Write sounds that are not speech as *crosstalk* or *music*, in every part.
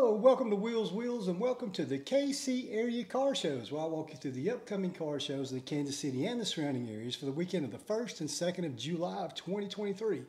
Hello, welcome to Will's Wheels and welcome to the KC Area Car Shows where I walk you through the upcoming car shows in Kansas City and the surrounding areas for the weekend of the 1st and 2nd of July of 2023.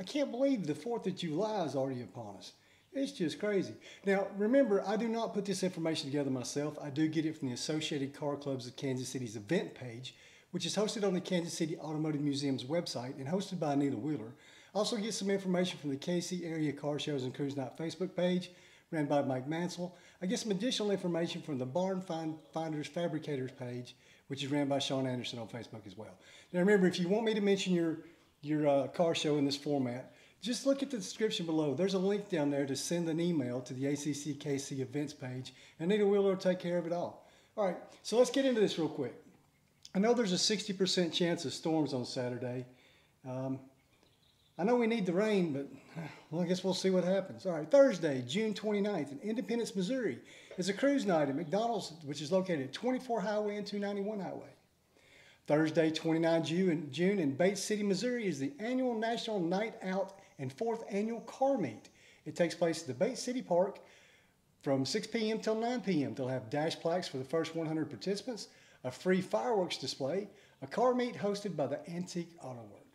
I can't believe the 4th of July is already upon us. It's just crazy. Now, remember, I do not put this information together myself. I do get it from the Associated Car Clubs of Kansas City's event page, which is hosted on the Kansas City Automotive Museum's website and hosted by Anita Wheeler. I also get some information from the KC Area Car Shows and Cruise Night Facebook page ran by Mike Mansell. I get some additional information from the Barn Find Finders Fabricators page, which is ran by Sean Anderson on Facebook as well. Now remember, if you want me to mention your, your uh, car show in this format, just look at the description below. There's a link down there to send an email to the ACCKC events page, and Nita Wheeler will take care of it all. All right, so let's get into this real quick. I know there's a 60% chance of storms on Saturday. Um, I know we need the rain, but *sighs* well, I guess we'll see what happens. All right, Thursday, June 29th in Independence, Missouri is a cruise night at McDonald's, which is located at 24 Highway and 291 Highway. Thursday, 29 June, June in Bates City, Missouri is the annual National Night Out and fourth annual car meet. It takes place at the Bates City Park from 6 p.m. till 9 p.m. They'll have dash plaques for the first 100 participants, a free fireworks display, a car meet hosted by the Antique Auto Works.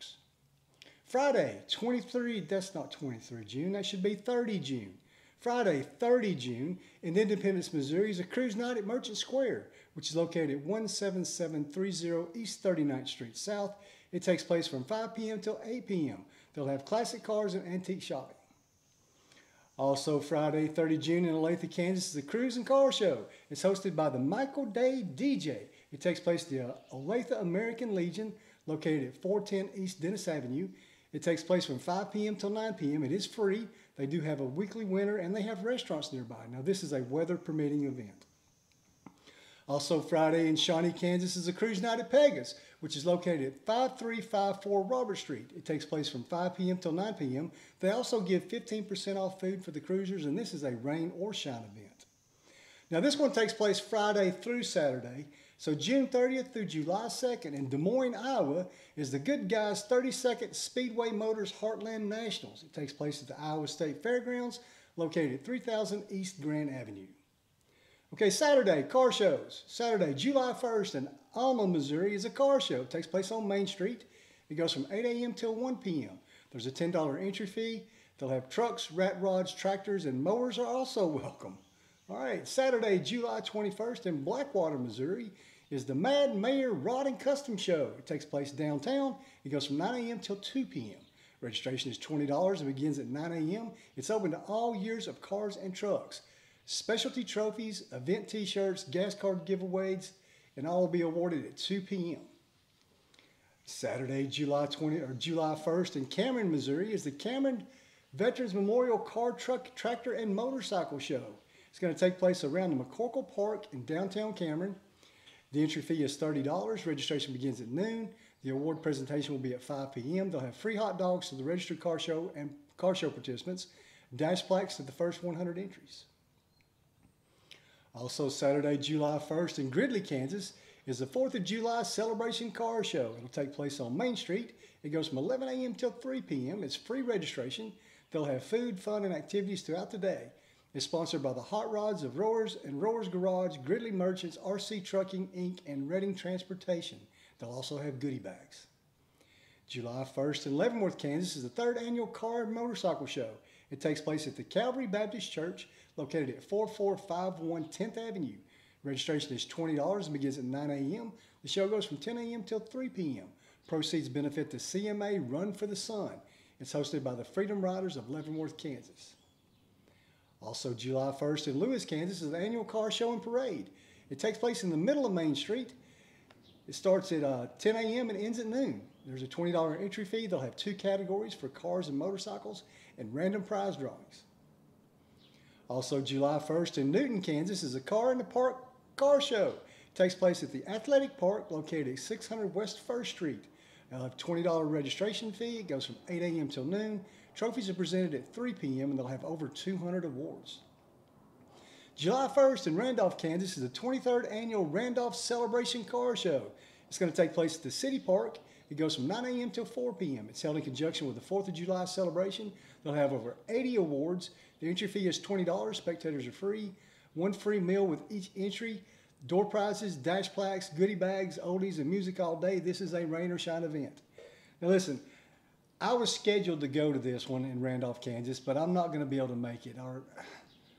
Friday, 23, that's not 23 June, that should be 30 June. Friday, 30 June, in Independence, Missouri, is a cruise night at Merchant Square, which is located at 17730 East 39th Street South. It takes place from 5 p.m. till 8 p.m. They'll have classic cars and antique shopping. Also, Friday, 30 June in Olathe, Kansas is the Cruise and Car Show. It's hosted by the Michael Day DJ. It takes place at the Olathe American Legion, located at 410 East Dennis Avenue. It takes place from 5 p.m. till 9 p.m. It is free. They do have a weekly winter and they have restaurants nearby. Now, this is a weather permitting event. Also, Friday in Shawnee, Kansas is a cruise night at Pegah's, which is located at 5354 Robert Street. It takes place from 5 p.m. till 9 p.m. They also give 15% off food for the cruisers, and this is a rain or shine event. Now, this one takes place Friday through Saturday, so June 30th through July 2nd in Des Moines, Iowa is the Goodguys 32nd Speedway Motors Heartland Nationals. It takes place at the Iowa State Fairgrounds located at 3000 East Grand Avenue. Okay, Saturday, car shows. Saturday, July 1st in Alma, Missouri is a car show. It takes place on Main Street. It goes from 8 a.m. till 1 p.m. There's a $10 entry fee. They'll have trucks, rat rods, tractors, and mowers are also *laughs* welcome. All right, Saturday, July 21st in Blackwater, Missouri is the Mad Mayor Rod and Custom Show. It takes place downtown. It goes from 9 a.m. till 2 p.m. Registration is $20 and begins at 9 a.m. It's open to all years of cars and trucks. Specialty trophies, event t-shirts, gas card giveaways, and all will be awarded at 2 p.m. Saturday, July 20 or July 1st in Cameron, Missouri is the Cameron Veterans Memorial Car, Truck, Tractor, and Motorcycle Show. It's going to take place around the McCorkle Park in downtown Cameron. The entry fee is $30. Registration begins at noon. The award presentation will be at 5 p.m. They'll have free hot dogs to the registered car show and car show participants, dash plaques to the first 100 entries. Also, Saturday, July 1st in Gridley, Kansas, is the 4th of July Celebration Car Show. It'll take place on Main Street. It goes from 11 a.m. till 3 p.m. It's free registration. They'll have food, fun, and activities throughout the day is sponsored by the Hot Rods of Rowers and Rowers Garage, Gridley Merchants, RC Trucking Inc., and Reading Transportation. They'll also have goodie bags. July 1st in Leavenworth, Kansas is the third annual car and motorcycle show. It takes place at the Calvary Baptist Church located at 4451 10th Avenue. Registration is $20 and begins at 9 a.m. The show goes from 10 a.m. till 3 p.m. Proceeds benefit the CMA Run for the Sun. It's hosted by the Freedom Riders of Leavenworth, Kansas. Also, July 1st in Lewis, Kansas is the annual car show and parade. It takes place in the middle of Main Street. It starts at uh, 10 a.m. and ends at noon. There's a $20 entry fee. They'll have two categories for cars and motorcycles and random prize drawings. Also, July 1st in Newton, Kansas is a car in the park car show. It takes place at the Athletic Park located at 600 West 1st Street. They'll have $20 registration fee. It goes from 8 a.m. till noon. Trophies are presented at 3 p.m. and they'll have over 200 awards. July 1st in Randolph, Kansas is the 23rd annual Randolph Celebration Car Show. It's going to take place at the City Park. It goes from 9 a.m. till 4 p.m. It's held in conjunction with the 4th of July celebration. They'll have over 80 awards. The entry fee is $20. Spectators are free. One free meal with each entry. Door prizes, dash plaques, goodie bags, oldies, and music all day. This is a rain or shine event. Now listen, I was scheduled to go to this one in Randolph, Kansas, but I'm not going to be able to make it. Our,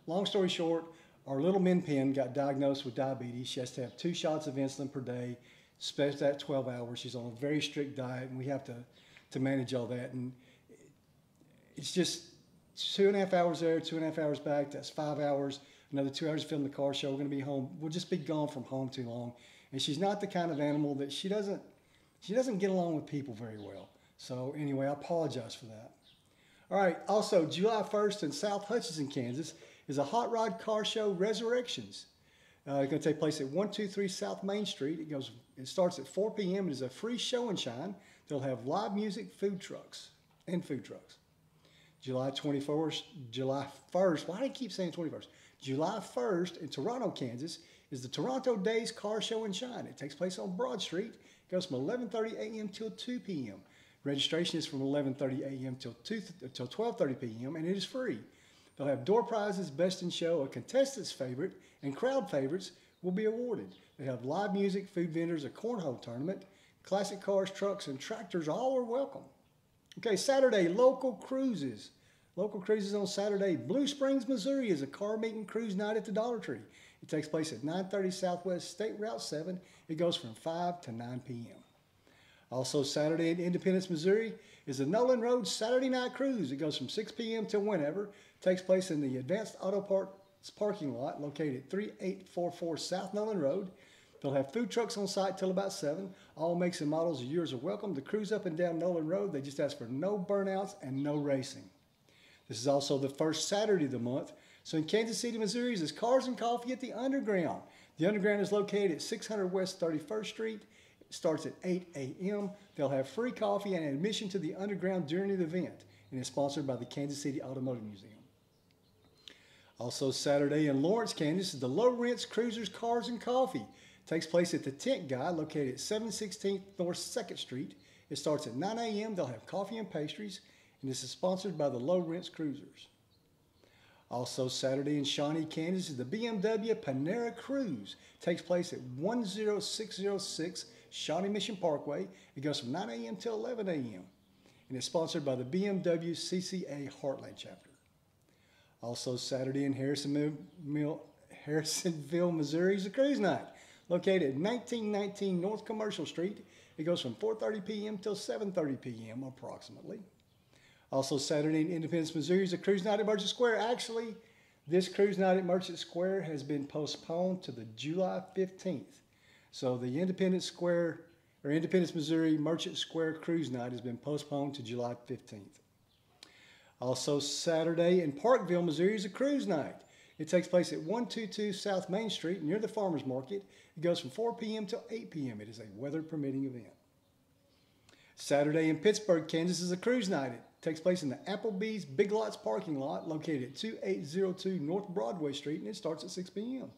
long story short, our little Min Pin got diagnosed with diabetes. She has to have two shots of insulin per day, spaced at 12 hours. She's on a very strict diet, and we have to, to manage all that. And it's just two and a half hours there, two and a half hours back. That's five hours. Another two hours to film the car show. We're going to be home. We'll just be gone from home too long. And she's not the kind of animal that she doesn't she doesn't get along with people very well. So anyway, I apologize for that. All right. Also, July 1st in South Hutchinson, Kansas, is a hot rod car show, Resurrections. Uh, it's going to take place at 123 South Main Street. It goes. It starts at 4 p.m. It is a free show and shine. They'll have live music, food trucks, and food trucks. July 21st, July 1st. Why do I keep saying 21st? July 1st in Toronto, Kansas, is the Toronto Days Car Show and Shine. It takes place on Broad Street. It goes from 11:30 a.m. till 2 p.m. Registration is from 11:30 a.m. till 2 till 12:30 p.m. and it is free. They'll have door prizes, best in show, a contestant's favorite, and crowd favorites will be awarded. They have live music, food vendors, a cornhole tournament, classic cars, trucks, and tractors. All are welcome. Okay, Saturday, local cruises. Local cruises on Saturday. Blue Springs, Missouri is a car meet and cruise night at the Dollar Tree. It takes place at 930 Southwest State Route 7. It goes from 5 to 9 p.m. Also, Saturday in Independence, Missouri is the Noland Road Saturday Night Cruise. It goes from 6 p.m. till whenever. It takes place in the Advanced Auto Parts parking lot located at 3844 South Noland Road. They'll have food trucks on site till about 7. All makes and models of yours are welcome to cruise up and down Noland Road. They just ask for no burnouts and no racing. This is also the first Saturday of the month. So in Kansas City, Missouri, is Cars and Coffee at the Underground. The Underground is located at 600 West 31st Street. Starts at 8 a.m. They'll have free coffee and admission to the Underground during the event, and is sponsored by the Kansas City Automotive Museum. Also Saturday in Lawrence, Kansas, is the Low Rents Cruisers Cars and Coffee. It takes place at the Tent Guy located at 716 North 2nd Street. It starts at 9 a.m. They'll have coffee and pastries and this is sponsored by the Low Rents Cruisers. Also Saturday in Shawnee, Kansas is the BMW Panera Cruise. It takes place at 10606 Shawnee Mission Parkway. It goes from 9 a.m. till 11 a.m. and it's sponsored by the BMW CCA Heartland chapter. Also Saturday in Harrisonville, Missouri is a cruise night located at 1919 North Commercial Street. It goes from 4.30 p.m. till 7.30 p.m. approximately. Also Saturday in Independence, Missouri is a cruise night at Merchant Square. Actually, this cruise night at Merchant Square has been postponed to the July 15th. So the Independence Square or Independence, Missouri Merchant Square cruise night has been postponed to July 15th. Also Saturday in Parkville, Missouri is a cruise night. It takes place at 122 South Main Street near the Farmers Market. It goes from 4 p.m. till 8 p.m. It is a weather permitting event. Saturday in Pittsburg, Kansas is a cruise night It takes place in the Applebee's Big Lots parking lot located at 2802 North Broadway Street, and it starts at 6 p.m.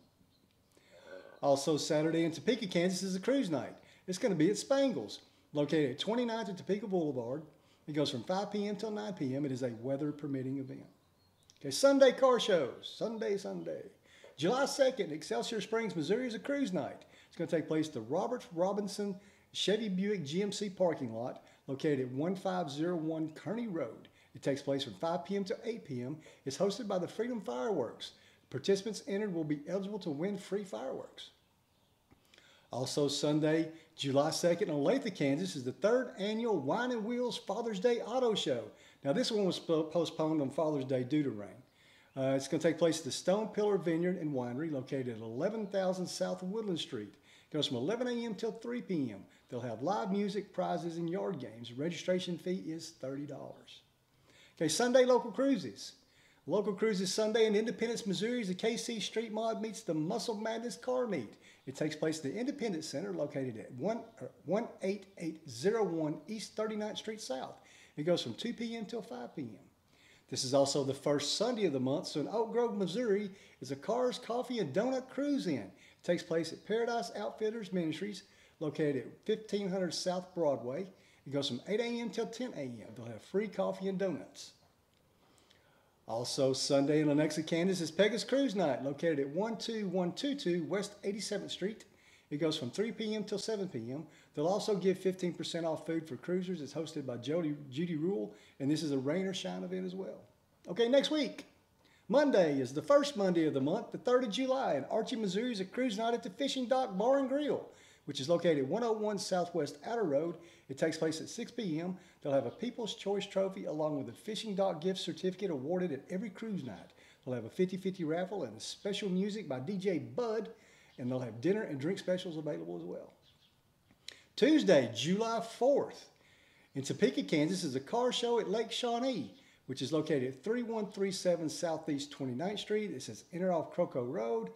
Also, Saturday in Topeka, Kansas is a cruise night. It's going to be at Spangles, located at 29th at Topeka Boulevard. It goes from 5 p.m. till 9 p.m. It is a weather permitting event. Okay, Sunday car shows. Sunday, Sunday. July 2nd, Excelsior Springs, Missouri is a cruise night. It's going to take place at the Robert Robinson Chevy Buick GMC parking lot located at 1501 Kearney Road. It takes place from 5 p.m. to 8 p.m. It's hosted by the Freedom Fireworks. Participants entered will be eligible to win free fireworks. Also Sunday, July 2nd in Olathe, Kansas is the third annual Wine and Wheels Father's Day Auto Show. Now this one was postponed on Father's Day due to rain. Uh, it's going to take place at the Stone Pillar Vineyard and Winery located at 11,000 South Woodland Street. It goes from 11 a.m. till 3 p.m. They'll have live music, prizes, and yard games. Registration fee is $30. Okay, Sunday local cruises. Local cruises Sunday in Independence, Missouri. Is the KC Street Mod meets the Muscle Madness Car Meet. It takes place at the Independence Center located at 1, 18801 East 39th Street South. It goes from 2 p.m. till 5 p.m. This is also the first Sunday of the month, so in Oak Grove, Missouri is a Cars, Coffee, and Donut Cruise In. It takes place at Paradise Outfitters Ministries located at 1500 South Broadway. It goes from 8 a.m. till 10 a.m. They'll have free coffee and donuts. Also, Sunday in Lenexa, Kansas is Pegasus Cruise Night, located at 12122 West 87th Street. It goes from 3 p.m. till 7 p.m. They'll also give 15% off food for cruisers. It's hosted by Jody, Judy Rule, and this is a rain or shine event as well. Okay, next week. Monday is the first Monday of the month, the 3rd of July, and Archie, Missouri is a cruise night at the Fishing Dock Bar and Grill, which is located 101 Southwest Outer Road. It takes place at 6 p.m. They'll have a People's Choice Trophy along with a Fishing Dock gift certificate awarded at every cruise night. They'll have a 50-50 raffle and special music by DJ Bud, and they'll have dinner and drink specials available as well. Tuesday, July 4th, in Topeka, Kansas is a car show at Lake Shawnee which is located at 3137 Southeast 29th Street. It says enter off Croco Road.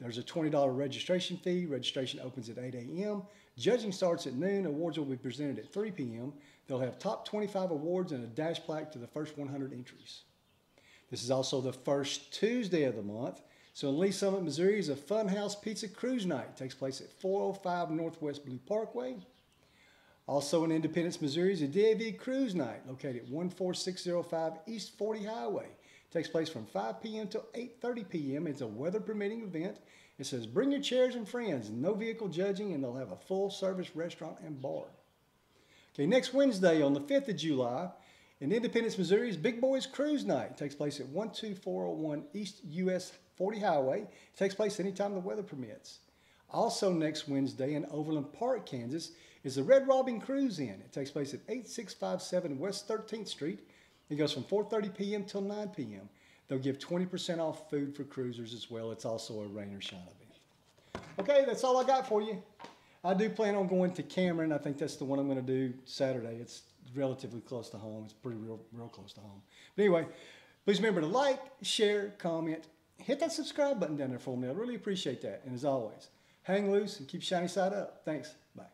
There's a $20 registration fee. Registration opens at 8 a.m. Judging starts at noon. Awards will be presented at 3 p.m. They'll have top 25 awards and a dash plaque to the first 100 entries. This is also the first Tuesday of the month. So in Lee's Summit, Missouri is a Funhouse Pizza Cruise Night. It takes place at 405 Northwest Blue Parkway. Also in Independence, Missouri is a DAV Cruise Night located at 14605 East 40 Highway. Takes place from 5 p.m. to 8.30 p.m. It's a weather permitting event. It says bring your chairs and friends, no vehicle judging, and they'll have a full service restaurant and bar. Okay, next Wednesday on the 5th of July, in Independence, Missouri's Big Boys Cruise Night. It takes place at 12401 East US 40 Highway. It takes place anytime the weather permits. Also next Wednesday in Overland Park, Kansas, is the Red Robin Cruise In. It takes place at 8657 West 13th Street. It goes from 4.30 p.m. till 9 p.m. They'll give 20% off food for cruisers as well. It's also a rain or shine event. Okay, that's all I got for you. I do plan on going to Cameron. I think that's the one I'm going to do Saturday. It's relatively close to home. It's pretty real, real close to home. But anyway, please remember to like, share, comment, hit that subscribe button down there for me. I really appreciate that. And as always, hang loose and keep shiny side up. Thanks. Bye.